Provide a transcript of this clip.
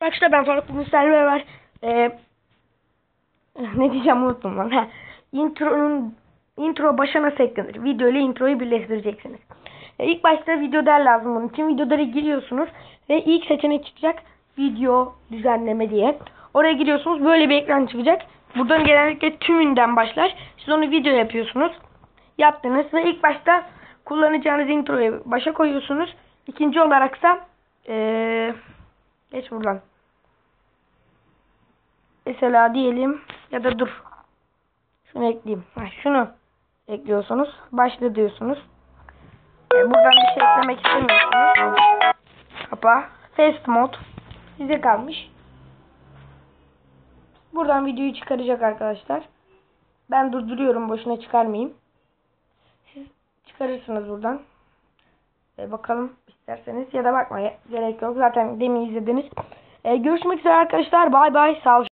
Arkadaşlar ben Faruk bugün sizlerle beraber e, ne diyeceğim unuttum lan. Ha, intro'nun intro başa nasıl eklenir? Video ile introyu birleştireceksiniz. E, ilk başta video der lazım bunun için. Videolara giriyorsunuz ve ilk seçenek çıkacak video düzenleme diye. Oraya giriyorsunuz böyle bir ekran çıkacak. Buradan genellikle tümünden başlar. Siz onu video yapıyorsunuz. Yaptınız ve ilk başta kullanacağınız introyu başa koyuyorsunuz. İkinci olaraksa eee Geç buradan. Mesela diyelim ya da dur. Şunu ekleyeyim. Heh, şunu ekliyorsunuz. Başla diyorsunuz. E, buradan bir şey eklemek istemiyorsunuz. Kapa. Fast mod. Size kalmış. Buradan videoyu çıkaracak arkadaşlar. Ben durduruyorum. Boşuna çıkarmayayım. Çıkarırsınız buradan. E, bakalım isterseniz ya da bakmaya gerek yok. Zaten demin izlediniz. E, görüşmek üzere arkadaşlar. Bay bay. Sağ olun.